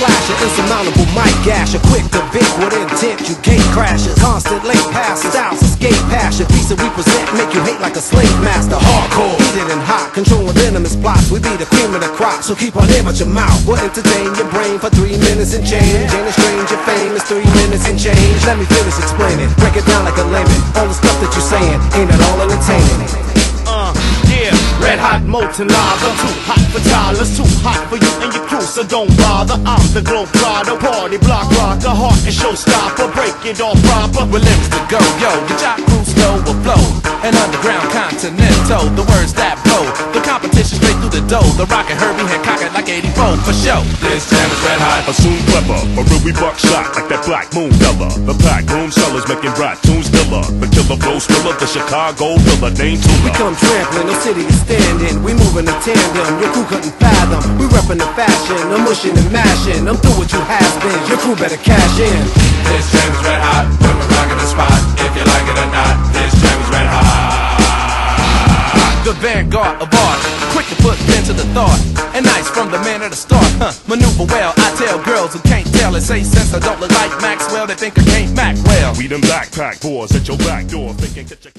slash an insurmountable mic gash. A quick to bit with intent, you gate crashes. Constant late pass, styles escape passion. Piece that we present, make you hate like a slave master. Hardcore, heated and hot, controlling venomous plots. We be the cream of the crop, so keep on air but your mouth. We'll entertain your brain for three minutes and change. Ain't it strange, your fame is three minutes and change. Let me finish explaining, break it down like a layman. All the stuff that you're saying ain't at all entertaining. Molten lava, too hot for toddlers, too hot for you and your crew, so don't bother. I'm the globe trotter, party block rocker, heart and showstopper, break it all proper. with limbs to go, yo. The jock crew slow will flow. An underground continental, the words that blow. The competition straight through the dough. The rocket Herbie Hancock it like 84 for show. This jam is red hot. Assume clever, but real we buck shot like that black moon fella. The pack room sellers making rap tunes killer. The killer flow spiller, the Chicago killer, name We come trampling, no city to stand in. We moving in tandem, your crew couldn't fathom. We reppin' the fashion, I'm mushing and mashing. I'm through what you has been, your crew better cash in. This jam is red hot. When we're rocking the spot, if you like it or not, this jam is red hot. The vanguard of art, quick to put pen to the thought, and nice from the man at the start. Huh. Maneuver well, I tell girls who can't tell and say since I don't look like Maxwell, they think I can't Mac well. We them backpack boys at your back door thinking get your